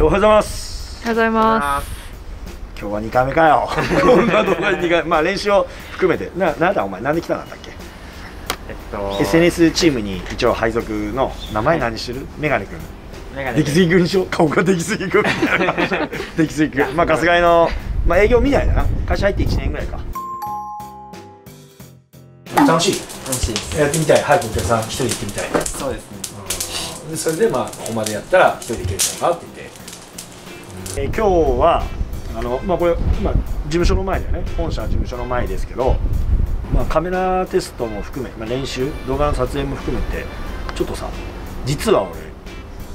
おはようございます。おはようございま今日は2回目かよ。こんな動画2回まあ練習を含めて。ななんだお前なんで来たんだっけ？えっと SNS チームに一応配属の名前何してる？メガネ君メガネ出来すぎ君にしよう顔が出来すぎ君出来すぎ君まあ春日井の、まあ、営業みたいだな。会社入って1年ぐらいか。楽しい？楽しいです。やってみたい？早くお客さん一人行ってみたい？そうですね。でそれでまあここまでやったら一人で行けるかなって言って、えー今日はあのまあこれ今事務所の前だよね。本社事務所の前ですけどまあカメラテストも含め、まあ、練習動画の撮影も含めてちょっとさ実は俺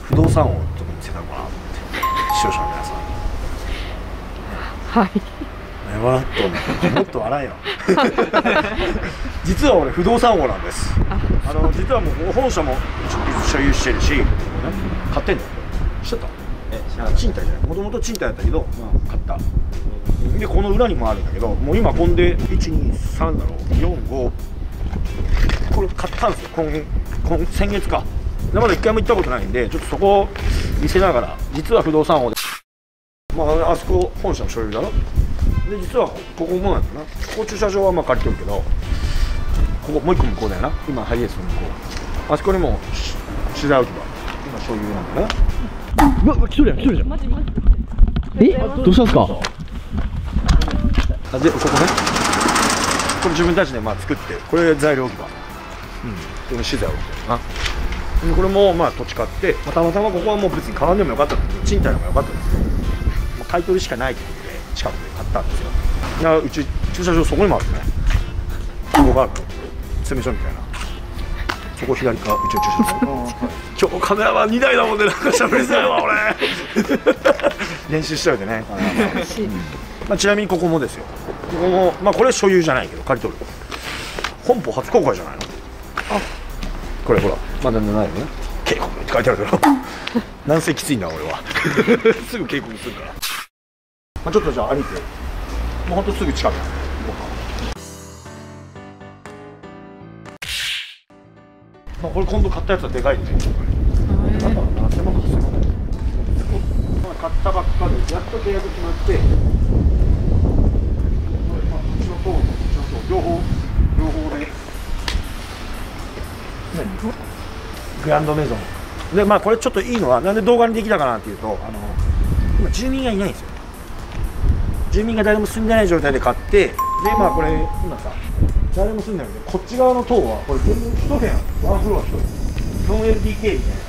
不動産をちょっと見せたのかなって視聴者の皆さんはい。え笑っともっと笑えよ。実は俺不動産王なんです。あ。の実はもう本社も所有してるし、ね、買ってんだよ知ってた？賃貸じゃない。もともと賃貸だったけど、まあ、買った。でこの裏にもあるんだけどもう今こんで123だろう。45これ買ったんですよ。今今先月か。でまだ一回も行ったことないんでちょっとそこを見せながら実は不動産王で。まああそこ本社の所有だろ。で実はここもなんだな。ここ駐車場はまあ借りてるけどここもう一個向こうだよな。今ハイエースの向こう。あそこにもし資材置き場今所有なんだな。うわ来とるやん来とるじゃん。えどうしたんですか？あでそこね。これ自分たちでまあ作ってこれ材料置き場うん。これ資材置き場なでこれもまあ土地買って、まあ、たまたまここはもう別に買わんでもよかったんだけど賃貸でもよかったんですよもう買い取りしかないということで近くで買ったんですよ。いやうち駐車場そこにもあるね。ここがあるの詰め所みたいなそこ左かうちの駐車場今日カメラマン2台だもんでなんか喋りづらいわ俺。練習しといてね、まあ、ちなみにここもですよ。ここもまあこれ所有じゃないけど借り取る。本邦初公開じゃないの？あ。これほら。まだないよね警告って書いてあるけど なんせきついんだ俺は。すぐ警告するから、まあ、ちょっとじゃあ歩いてもうほんとすぐ近く。だねまあ、これ今度買ったやつはでかいねなんだろうな7000万か8000万まあ買ったばっかでやっと契約決まって。まあこっちの方こっちの方両方両方で。何グランドメゾンでまあこれちょっといいのはなんで動画にできたかなっていうとあの今住民がいないんで。すよ住民が誰も住んでない状態で買ってでまあこれ今さ誰も住んでないけどこっち側の棟はこれ全部一部屋ワンフロア一つ。4LDK みたいな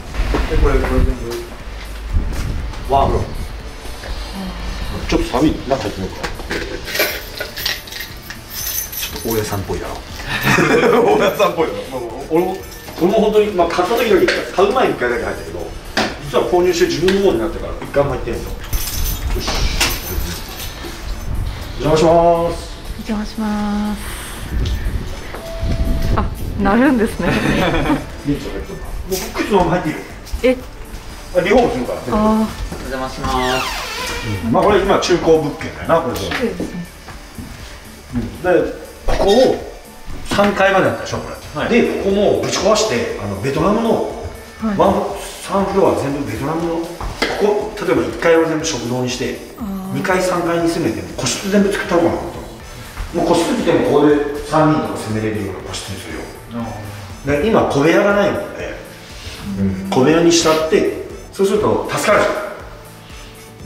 でこれこれ全部ワンフロア。ちょっと寒い中入ってみようか。ちょっと大家さんっぽいだろ。大家さんっぽいだろ俺も俺も本当に、まあ、買った時だけ買う前に1回だけ入ったけど実は購入して自分のものになってから一回も入ってないんですよ。よし。お邪魔します。お邪魔しますあなるんですね。え。あリフォームするから。あお邪魔します。まあこれ今中古物件だよなこれ。であ綺麗ですね。でここを3階までだったでしょこれ、はい。でここもぶち壊してあのベトナムのはい。ワン、3フロア全部ベトナムのここ例えば1階を全部食堂にしてあ2階3階に住めて個室全部作ったのかなと思ったのもう個室来てもここで3人とか住めれるような個室にするよで今小部屋がないので、うん、小部屋にしたってそうすると助かるじゃん。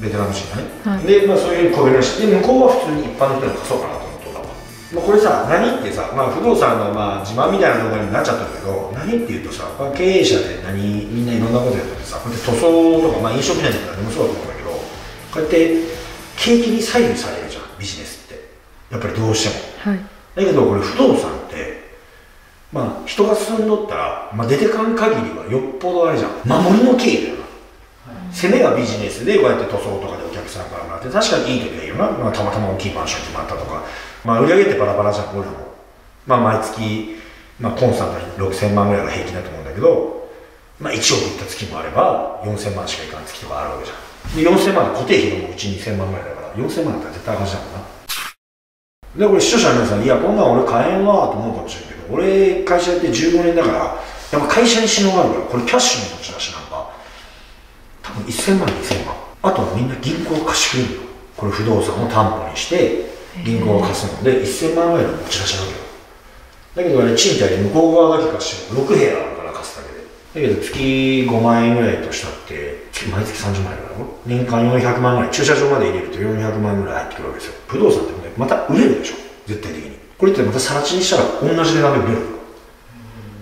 ベトナム人がね、はい。で、まあ、そういう小部屋にしてで向こうは普通に一般の人に貸そうかなと思ってたわ、まあ、これさ何ってさ、まあ、不動産のまあ自慢みたいな動画になっちゃったけど何っていうとさ、まあ、経営者で何みんないろんなことやっててさこうやって塗装とか、まあ、飲食店とかでもそうだと思うんだけどこうやって景気に左右されるじゃんビジネスって。やっぱりどうしても。はいだけどこれ不動産ってまあ人が住んどったら、まあ、出てかん限りはよっぽどあれじゃん。守りの経営だよな、攻めがビジネスでこうやって塗装とかでお客さんからもらって確かにいい時はいいよな、まあ、たまたま大きいマンション決まったとか、まあ、売り上げってバラバラじゃん俺らも、まあ、毎月、まあ、コンスタントに6000万ぐらいが平均だと思うんだけど、まあ、1億いった月もあれば4000万しかいかん月とかあるわけじゃん。で4000万で固定費のうち2000万ぐらいだから4000万だったら絶対赤字だもんなでこれ視聴者の皆さんいやこんなん俺買えんわと思うかもしれんけど俺会社やって15年だからやっぱ会社に信用があるからこれキャッシュの持ち出しなんか多分1000万2000万。あとはみんな銀行貸し切るの。これ不動産を担保にして銀行が貸すの。で1000万ぐらいの持ち出しなわけよ。だけどあれ賃貸で向こう側だけ貸しても6部屋あるから貸すだけで。だけど月5万円ぐらいとしたって月毎月30万円ぐらい年間400万ぐらい。駐車場まで入れると400万ぐらい入ってくるわけですよ。不動産ってねまた売れるでしょ？絶対的に。これってまた更地にしたら同じ値段で売れる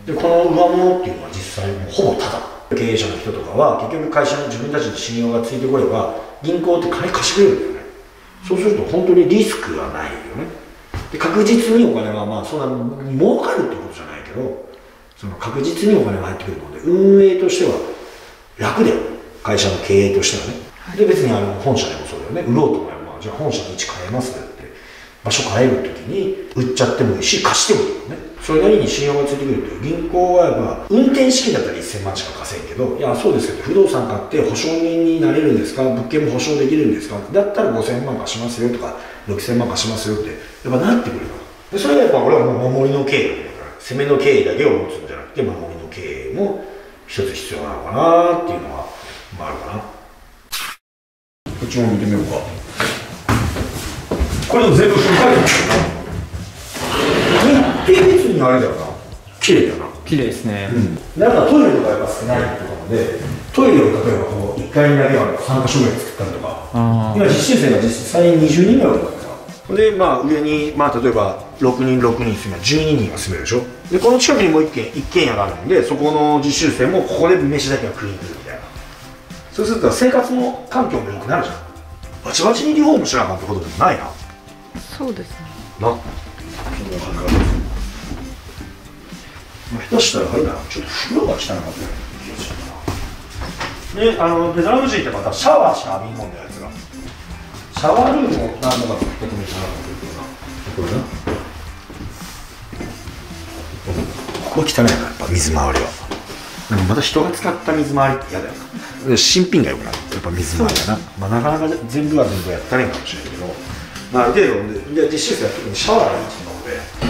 でこの上物っていうのは実際もうほぼただ経営者の人とかは結局会社に自分たちの信用がついてこれば銀行って金貸してくれるんだよね。そうすると本当にリスクがないよね。で確実にお金がまあそんな儲かるってことじゃないけどその確実にお金が入ってくるので運営としては楽だよ。会社の経営としてはね、で別にあの本社でもそうだよね。売ろうと思えば、まあ、じゃあ本社の位置変えますって。場所変える時に売っちゃってもいいし貸してもいいよね。それなりに信用がついてくると銀行はやっぱ運転資金だったら1000万しか貸せんけどいやそうですけど不動産買って保証人になれるんですか？物件も保証できるんですか？だったら5000万貸しますよとか6000万貸しますよってやっぱなってくるからでそれがやっぱ俺はもう守りの経営だから攻めの経営だけを持つんじゃなくて守りの経営も一つ必要なのかなっていうのは、まあ、あるかな。こっちも見てみようか。これでも全部振り返るんだ日系別にあれだよな。綺麗だよな。綺麗ですね、なんかトイレとかやっぱ少ないとかのでトイレを例えばこう1階にだけは3か所ぐらい作ったりとか。あ今実習生が実際に20人ぐらいいるから。さでまあ上にまあ例えば6人6人住めば12人が住めるでしょ。でこの近くにもう1軒一軒家があるんでそこの実習生もここで飯だけは食いに来るそうすると生活の環境も良くなるじゃん。バチバチにリフォームしなあかんってことでもないな。そうですね。な。そんな感じがまあ、下手したらあれだな。ちょっと風呂が汚かったような気がするな。であのベトナム人ってまたシャワーしか浴びんもんだやつがシャワールームを何度か作ってくれたな。これなここは汚いなやっぱ水回りは。でもまた人が使った水回りって嫌だよな。で新品がよくなる。やっぱ水回りだな、まあ、なかなか全部は全部やったねんかもしれないけど、まあ、ある程度でで実習生は特にシャワーがいいっていうので。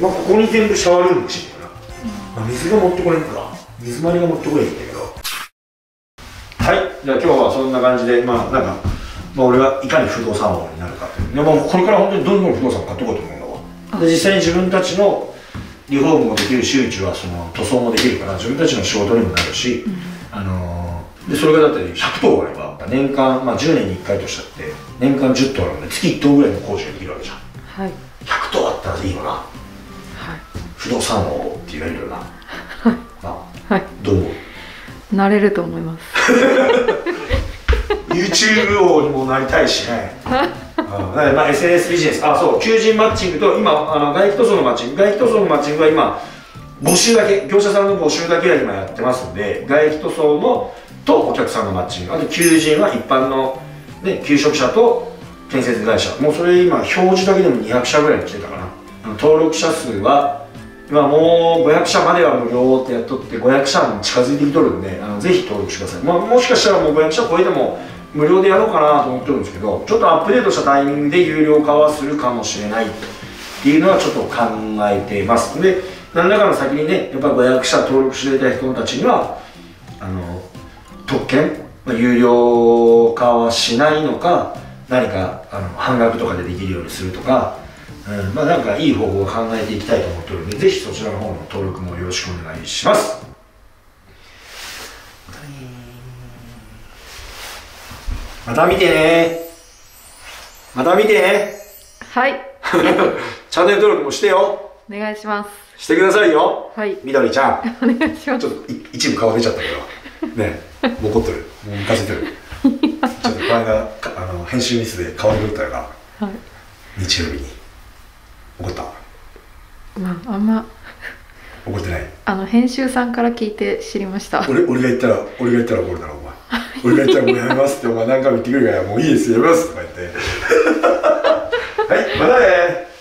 まあ、ここに全部シャワールームにしてるかな、まあ、水が持ってこれんか。水回りが持ってこれんだけど。はい。じゃあ今日はそんな感じでまあなんか、まあ、俺がいかに不動産王になるかっていう。でもこれから本当にどんどん不動産買っていこうと思うんだわで実際に自分たちのリフォームもできる周知はその塗装もできるから自分たちの仕事にもなるし、あのーでそれがだって100棟あれば年間、まあ、10年に1回としたって年間10棟あるので月1棟ぐらいの工事ができるわけじゃん。はい。100棟あったらいいよな。はい。不動産王って言われるよな。な。はい。どう？なれると思います。YouTube 王にもなりたいしね。うんまあ、SNS ビジネス。あそう。求人マッチングと今あの外気塗装のマッチング。外気塗装のマッチングは今募集だけ業者さんの募集だけは今やってますんで外気塗装のとお客さんのマッチング。あと求人は一般の、ね、求職者と建設会社。もうそれ今表示だけでも200社ぐらいに来てたかな。登録者数は今もう500社までは無料ってやっとって500社に近づいてきとるんであのぜひ登録してください、まあ、もしかしたらもう500社超えても無料でやろうかなと思ってるんですけどちょっとアップデートしたタイミングで有料化はするかもしれないっていうのはちょっと考えています。で何らかの先にねやっぱ500社登録していただいた人たちにはあの特権、まあ、有料化はしないのか何かあの半額とかでできるようにするとか、うん、まあなんかいい方法を考えていきたいと思っておるのでぜひそちらの方の登録もよろしくお願いします。また見てね。また見てね。はい。チャンネル登録もしてよお願いします。してくださいよ。はい。みどりちゃん。お願いします。ちょっとい一部顔出ちゃったけど。ね。もう怒ってる。もうムカついてる。ちょっとこの間かあの編集ミスで顔に打ったがはい。日曜日に。怒った？まああんま。怒ってない？あの編集さんから聞いて知りました。俺俺が言ったら俺が言ったら怒るだろお前。俺が言ったらもうやめますってお前何回も言ってくるからもういいですやめますとか言って。はいまたね